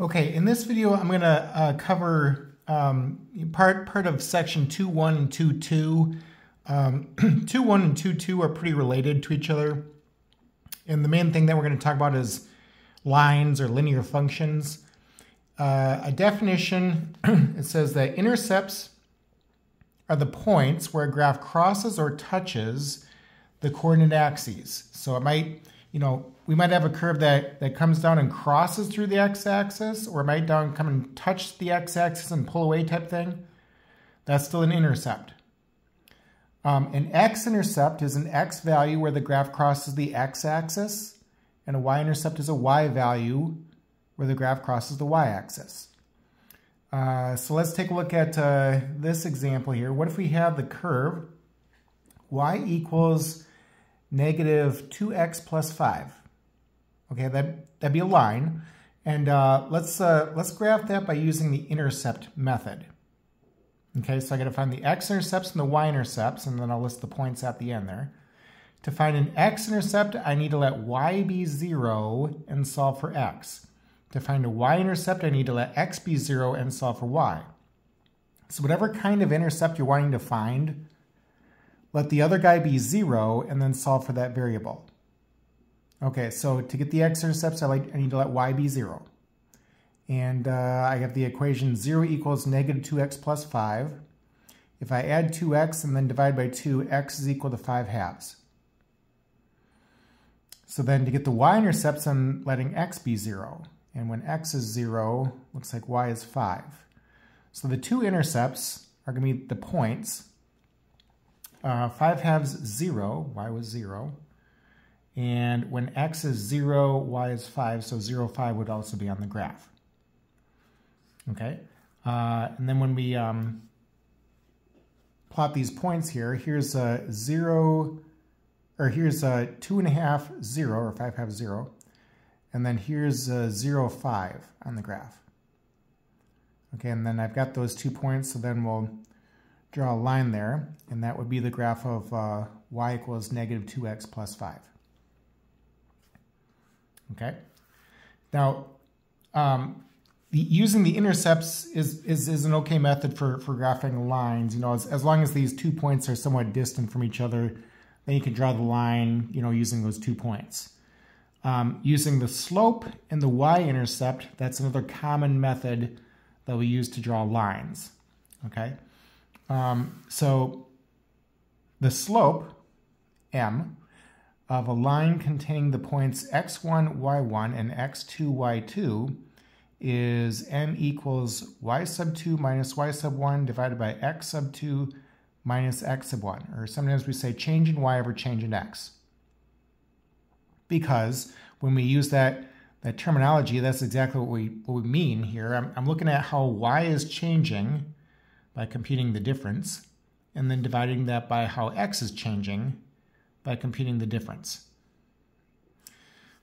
Okay, in this video I'm going to uh, cover um, part, part of section 2.1 and 2.2. Um, 2.1 and 2.2 are pretty related to each other. And the main thing that we're going to talk about is lines or linear functions. Uh, a definition, it says that intercepts are the points where a graph crosses or touches the coordinate axes. So it might, you know, we might have a curve that, that comes down and crosses through the x-axis, or it might down come and touch the x-axis and pull away type thing. That's still an intercept. Um, an x-intercept is an x value where the graph crosses the x-axis, and a y-intercept is a y value where the graph crosses the y-axis. Uh, so let's take a look at uh, this example here. What if we have the curve y equals negative 2x plus 5? Okay, that, that'd be a line. And uh, let's, uh, let's graph that by using the intercept method. Okay, so I got to find the x-intercepts and the y-intercepts, and then I'll list the points at the end there. To find an x-intercept, I need to let y be 0 and solve for x. To find a y-intercept, I need to let x be 0 and solve for y. So whatever kind of intercept you're wanting to find, let the other guy be 0 and then solve for that variable. Okay, so to get the x-intercepts, I, like, I need to let y be 0. And uh, I have the equation 0 equals negative 2x plus 5. If I add 2x and then divide by 2, x is equal to 5 halves. So then to get the y-intercepts, I'm letting x be 0. And when x is 0, looks like y is 5. So the two intercepts are going to be the points. Uh, 5 halves 0, y was 0. And when x is 0, y is 5, so 0, 5 would also be on the graph. Okay, uh, and then when we um, plot these points here, here's a 0, or here's a 2.5, 0, or 5 half 0. And then here's a 0, 5 on the graph. Okay, and then I've got those two points, so then we'll draw a line there, and that would be the graph of uh, y equals negative 2x plus 5. Okay. Now, um, the, using the intercepts is, is, is an okay method for, for graphing lines. You know, as, as long as these two points are somewhat distant from each other, then you can draw the line, you know, using those two points. Um, using the slope and the y-intercept, that's another common method that we use to draw lines. Okay, um, so the slope, m, of a line containing the points x1, y1, and x2, y2 is m equals y sub 2 minus y sub 1 divided by x sub 2 minus x sub 1. Or sometimes we say change in y over change in x. Because when we use that, that terminology, that's exactly what we, what we mean here. I'm, I'm looking at how y is changing by computing the difference, and then dividing that by how x is changing by computing the difference.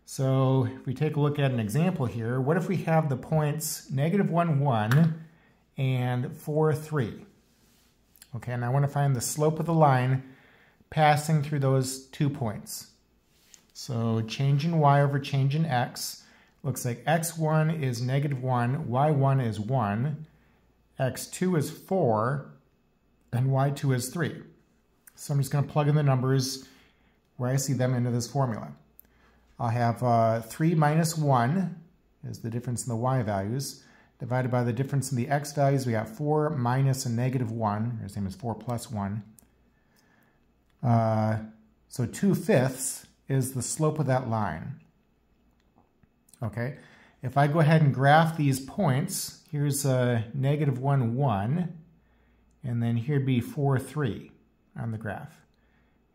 So if we take a look at an example here, what if we have the points negative 1, 1 and 4, 3? Okay, and I want to find the slope of the line passing through those two points. So change in y over change in x looks like x1 is negative 1, y1 is 1, x2 is 4, and y2 is 3. So I'm just going to plug in the numbers where I see them into this formula. I'll have uh, 3 minus 1 is the difference in the y values, divided by the difference in the x values. We got 4 minus a negative 1, or same as 4 plus 1. Uh, so 2 fifths is the slope of that line. Okay, if I go ahead and graph these points, here's a negative 1, 1, and then here'd be 4, 3 on the graph.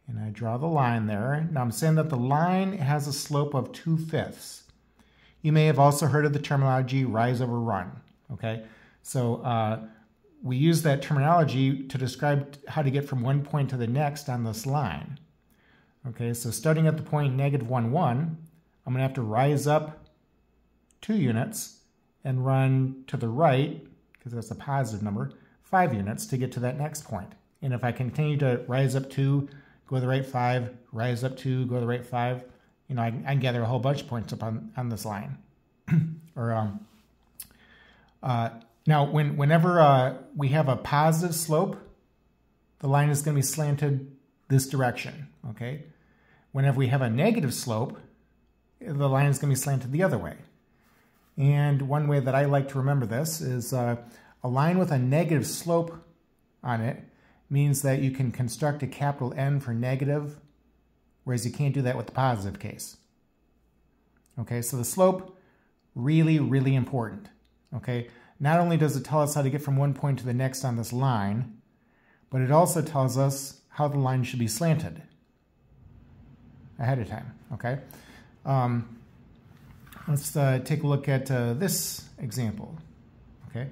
And I draw the line there. Now I'm saying that the line has a slope of 2 fifths. You may have also heard of the terminology rise over run. Okay, so uh, we use that terminology to describe how to get from one point to the next on this line. Okay, so starting at the point negative 1, 1, I'm going to have to rise up two units and run to the right, because that's a positive number, five units to get to that next point. And if I continue to rise up two, go to the right five, rise up two, go to the right five. You know, I, I can gather a whole bunch of points up on, on this line. or um, Uh, now, when, whenever uh, we have a positive slope, the line is going to be slanted this direction, okay? Whenever we have a negative slope, the line is going to be slanted the other way. And one way that I like to remember this is uh, a line with a negative slope on it means that you can construct a capital N for negative, whereas you can't do that with the positive case. Okay, so the slope, really, really important. Okay, not only does it tell us how to get from one point to the next on this line, but it also tells us how the line should be slanted ahead of time, okay? Um, let's uh, take a look at uh, this example, okay?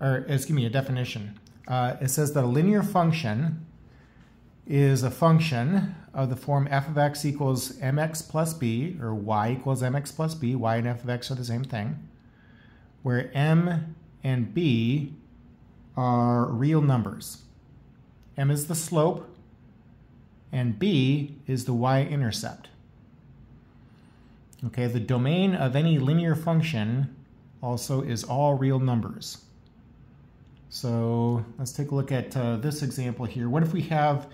Or, excuse me, a definition. Uh, it says that a linear function is a function of the form f of x equals mx plus b, or y equals mx plus b, y and f of x are the same thing, where m and b are real numbers. m is the slope, and b is the y-intercept. Okay, the domain of any linear function also is all real numbers. So let's take a look at uh, this example here. What if we have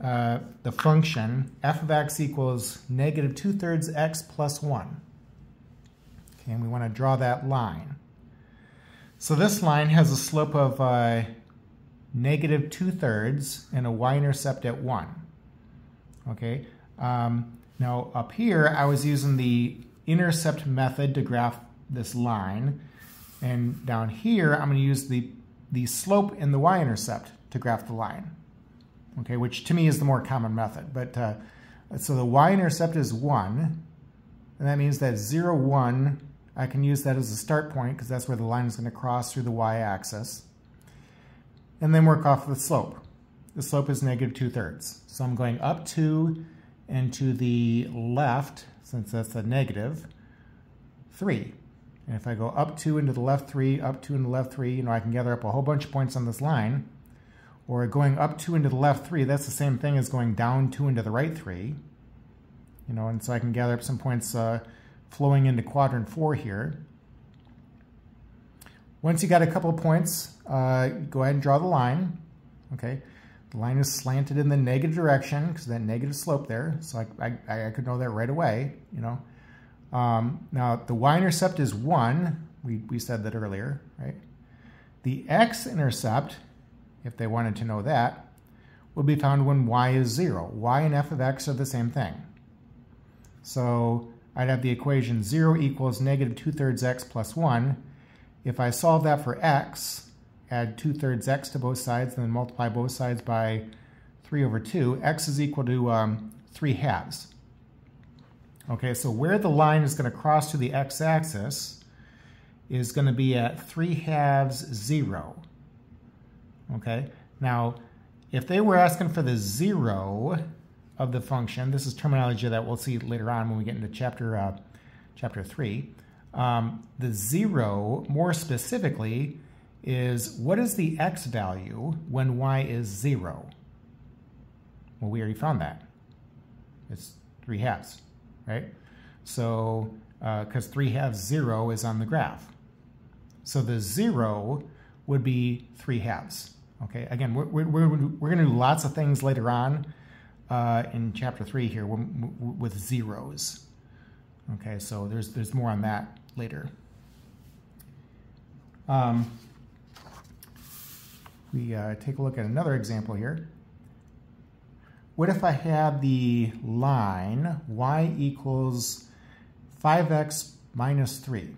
uh, the function f of x equals negative 2 thirds x plus 1? Okay, and we want to draw that line. So this line has a slope of uh, negative 2 thirds and a y-intercept at 1. Okay, um, now up here I was using the intercept method to graph this line. And down here I'm going to use the, the slope and the y-intercept to graph the line. Okay, which to me is the more common method. But uh, so the y-intercept is 1, and that means that 0, 1 I can use that as a start point because that's where the line is going to cross through the y-axis. And then work off the slope. The slope is negative 2 thirds. So I'm going up 2 and to the left, since that's a negative, 3. And if I go up 2 into the left 3, up 2 into the left 3, you know, I can gather up a whole bunch of points on this line. Or going up 2 into the left 3, that's the same thing as going down 2 into the right 3. You know, and so I can gather up some points uh, flowing into quadrant four here. Once you got a couple of points, uh, go ahead and draw the line. Okay, the line is slanted in the negative direction because that negative slope there. So I, I, I, could know that right away, you know. Um, now the y-intercept is one. We, we said that earlier, right? The x-intercept, if they wanted to know that, will be found when y is zero. y and f of x are the same thing. So I'd have the equation 0 equals negative 2 thirds x plus 1. If I solve that for x, add 2 thirds x to both sides, and then multiply both sides by 3 over 2, x is equal to um, 3 halves. Okay, so where the line is going to cross to the x-axis is going to be at 3 halves 0. Okay, now if they were asking for the 0, of the function. This is terminology that we'll see later on when we get into chapter, uh, chapter 3. Um, the 0, more specifically, is what is the x value when y is 0? Well, we already found that. It's 3 halves, right? So, because uh, 3 halves 0 is on the graph. So the 0 would be 3 halves. Okay, again, we're, we're, we're, going to do lots of things later on uh, in chapter three here with zeros. Okay, so there's there's more on that later. Um, we uh, take a look at another example here. What if I had the line y equals 5x minus 3?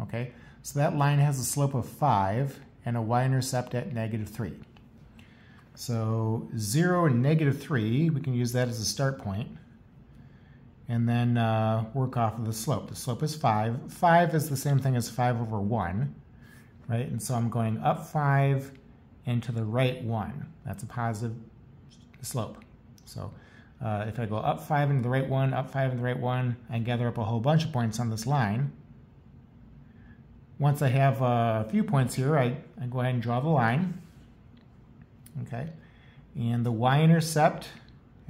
Okay, so that line has a slope of 5 and a y-intercept at negative 3. So 0 and negative 3, we can use that as a start. And then uh, work off of the slope. The slope is 5. 5 is the same thing as 5 over 1, right? And so I'm going up 5 and to the right 1. That's a positive slope. So uh, if I go up 5 into the right 1, up 5 into the right 1, and gather up a whole bunch of points on this line, once I have a few points here, I, I go ahead and draw the line okay? And the y-intercept,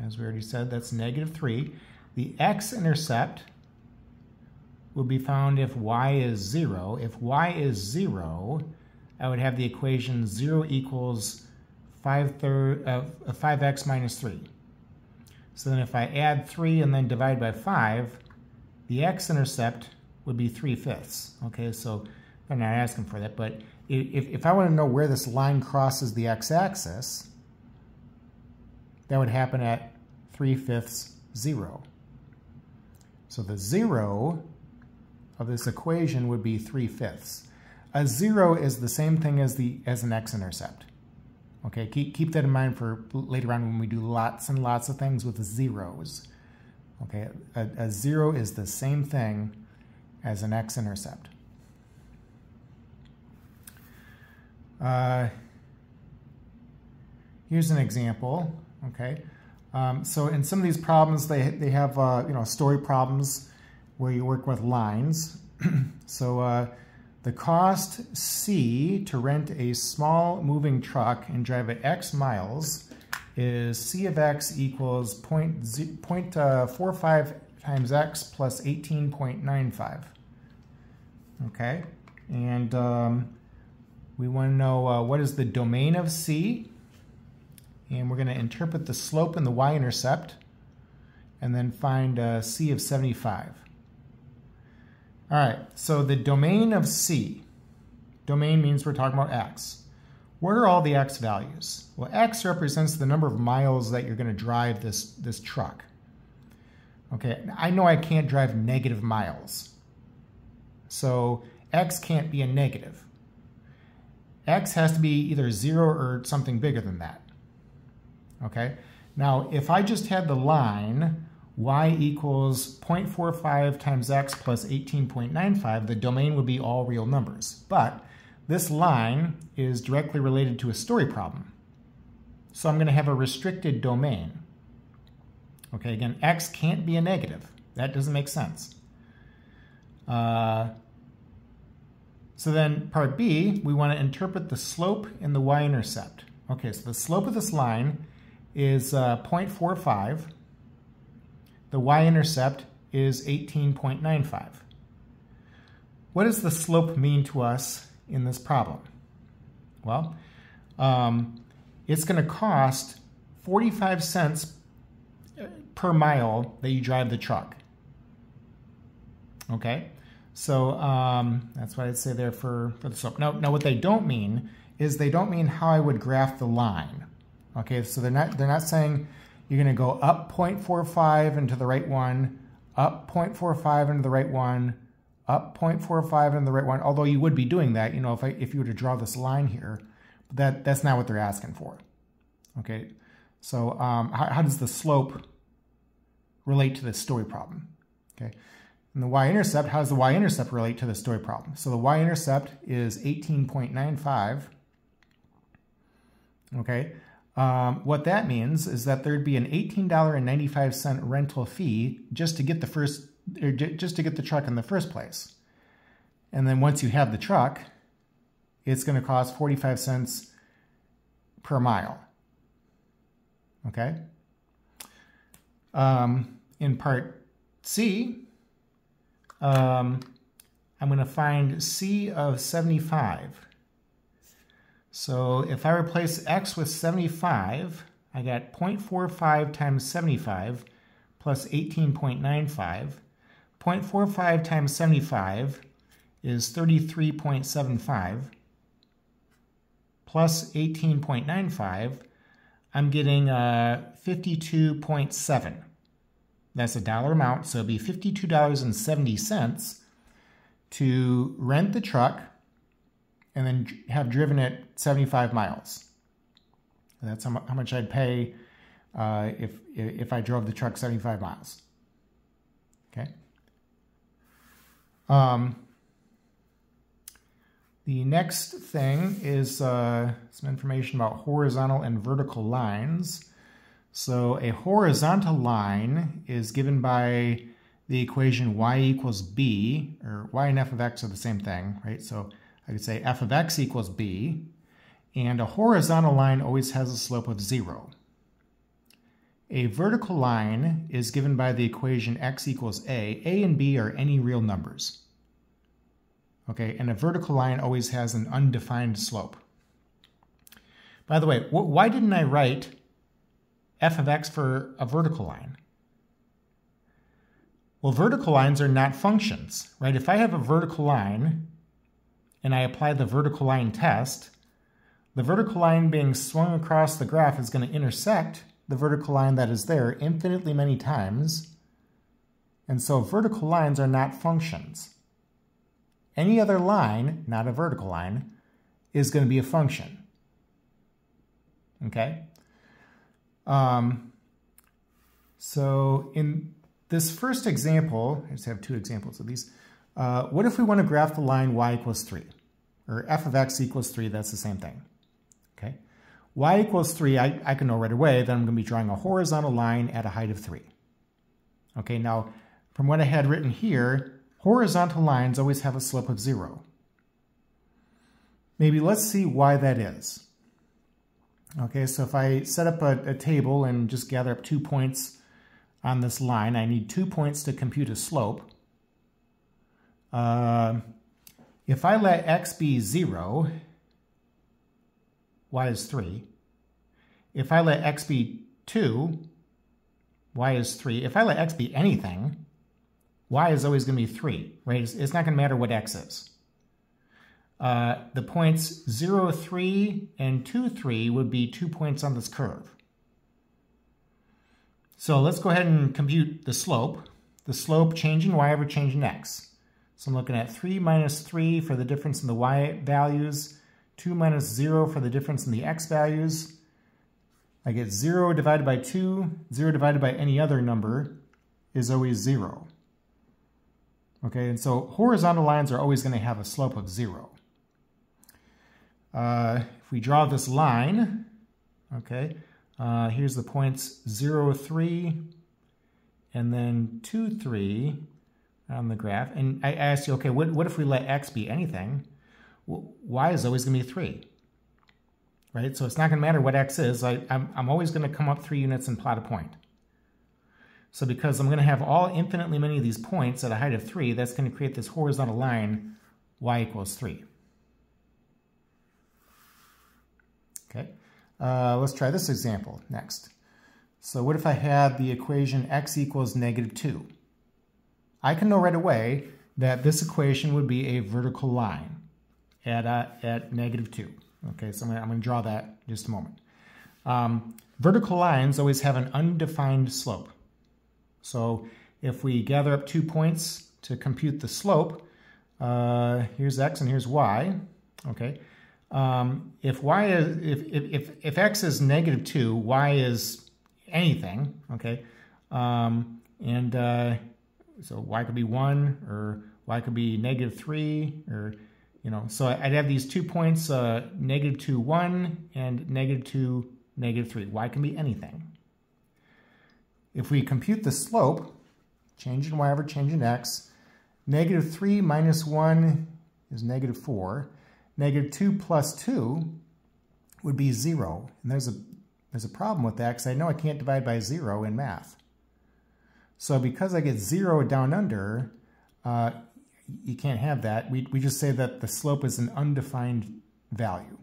as we already said, that's negative 3. The x-intercept will be found if y is 0. If y is 0, I would have the equation 0 equals 5 third, uh, 5x minus 3. So then if I add 3 and then divide by 5, the x-intercept would be 3 fifths. Okay, so I'm not asking for that, but if, if I want to know where this line crosses the x-axis, that would happen at 3 fifths 0. So the 0 of this equation would be 3 fifths. A 0 is the same thing as, the, as an x-intercept. Okay, keep, keep that in mind for later on when we do lots and lots of things with zeros. Okay, a, a zero is the same thing as an x-intercept. Uh, here's an example, okay? Um, so in some of these problems, they, they have, uh, you know, story problems where you work with lines. so uh, the cost C to rent a small moving truck and drive it X miles is C of X equals 0.45 uh, times X plus 18.95. Okay, and um, we want to know uh, what is the domain of C, and we're going to interpret the slope and the y-intercept, and then find uh, C of 75. All right, so the domain of C, domain means we're talking about x. What are all the x values? Well, x represents the number of miles that you're going to drive this, this truck. Okay, I know I can't drive negative miles. So x can't be a negative. x has to be either 0 or something bigger than that. Okay, now if I just had the line y equals 0.45 times x plus 18.95, the domain would be all real numbers. But this line is directly related to a story problem. So I'm going to have a restricted domain. Okay, again, x can't be a negative. That doesn't make sense. Uh, so then part B, we want to interpret the slope and the y-intercept. Okay, so the slope of this line is uh, 0.45 the y-intercept is 18.95. What does the slope mean to us in this problem? Well, um, it's going to cost 45 cents uh, per mile that you drive the truck. Okay, so um, that's what I'd say there for, for the slope. Now, now, what they don't mean is they don't mean how I would graph the line. Okay, so they're not they're not saying you're going to go up 0.45 into the right one, up 0.45 into the right one, up 0.45 into the right one, although you would be doing that, you know, if, I, if you were to draw this line here, that, that's not what they're asking for. Okay, so um, how, how does the slope relate to the story problem? Okay, and the y-intercept, how does the y-intercept relate to the story problem? So the y-intercept is 18.95, okay, um, what that means is that there'd be an $18.95 rental fee just to get the first, just to get the truck in the first place. And then once you have the truck, it's going to cost 45 cents per mile. Okay? Um, in part C, um, I'm going to find C of 75. So if I replace x with 75, I got 0.45 times 75 plus 18.95. 0.45 times 75 is 33.75 plus 18.95, I'm getting uh, 52.7. That's a dollar amount, so it'd be $52.70 to rent the truck and then have driven it 75 miles. And that's how, much I'd pay uh, if, if I drove the truck 75 miles. Okay. Um, the next thing is uh, some information about horizontal and vertical lines. So a horizontal line is given by the equation y equals b, or y and f of x are the same thing, right? So I could say f of x equals b, and a horizontal line always has a slope of 0. A vertical line is given by the equation x equals a. a and b are any real numbers. Okay, and a vertical line always has an undefined slope. By the way, wh why didn't I write f of x for a vertical line? Well, vertical lines are not functions, right? If I have a vertical line and I apply the vertical line test, the vertical line being swung across the graph is going to intersect the vertical line that is there infinitely many times. And so vertical lines are not functions. Any other line, not a vertical line, is going to be a function. Okay? Um, so in this first example, I just have two examples of these. Uh, what if we want to graph the line y equals 3? Or f of x equals 3, that's the same thing Okay, y equals 3, I, I can know right away that I'm going to be drawing a horizontal line at a height of 3. Okay, now from what I had written here, horizontal lines always have a slope of 0. Maybe let's see why that is. Okay, so if I set up a, a table and just gather up two points on this line, I need two points to compute a slope. Uh, if I let x be 0, y is 3. If I let x be 2, y is 3. If I let x be anything, y is always going to be 3, right? It's, not going to matter what x is. Uh, the points 0, 3 and 2, 3 would be two points on this curve. So let's go ahead and compute the slope. The slope changing y over changing x. So I'm looking at 3 minus 3 for the difference in the y values 2 minus 0 for the difference in the x values. I get 0 divided by 2. 0 divided by any other number is always 0. Okay, and so horizontal lines are always going to have a slope of 0. Uh, if we draw this line, okay, uh, here's the points 0, 3, and then 2, 3 on the graph. And I asked you, okay, what, what if we let x be anything? y is always going to be 3. Right? So it's not going to matter what x is. I, I'm, I'm always going to come up 3 units and plot a point. So because I'm going to have all infinitely many of these points at a height of 3, that's going to create this horizontal line y equals 3. Okay, uh, let's try this example next. So what if I had the equation x equals negative 2? I can know right away that this equation would be a vertical line at, uh, at negative 2. Okay, so I'm going to draw that just a moment. Um, vertical lines always have an undefined slope. So if we gather up two points to compute the slope, uh, here's x and here's y. Okay, um, if y is if, if if x is negative two, y is anything. Okay, um, and uh, so y could be one or y could be negative three or you know, so I'd have these two points, uh, negative 2, 1, and negative 2, negative 3. Y can be anything. If we compute the slope, change in y over change in x, negative 3 minus 1 is negative 4. Negative 2 plus 2 would be 0. And there's a, there's a problem with that because I know I can't divide by 0 in math. So because I get 0 down under, uh, you can't have that. We, we just say that the slope is an undefined value.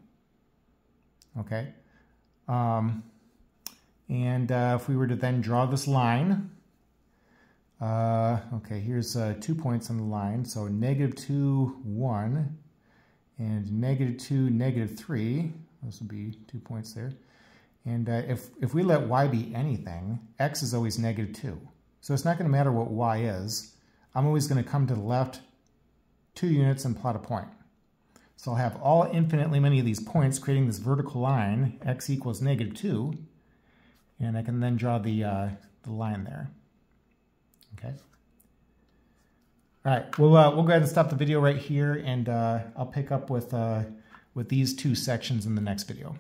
Okay? Um, and uh, if we were to then draw this line, uh, okay, here's uh, two points on the line. So negative 2, 1, and negative 2, negative 3. Those would be two points there. And uh, if, if we let y be anything, x is always negative 2. So it's not going to matter what y is. I'm always going to come to the left two units and plot a point. So I'll have all infinitely many of these points creating this vertical line, x equals negative 2, and I can then draw the, uh, the line there. Okay. All right, we'll, uh, we'll go ahead and stop the video right here, and uh, I'll pick up with, uh, with these two sections in the next video.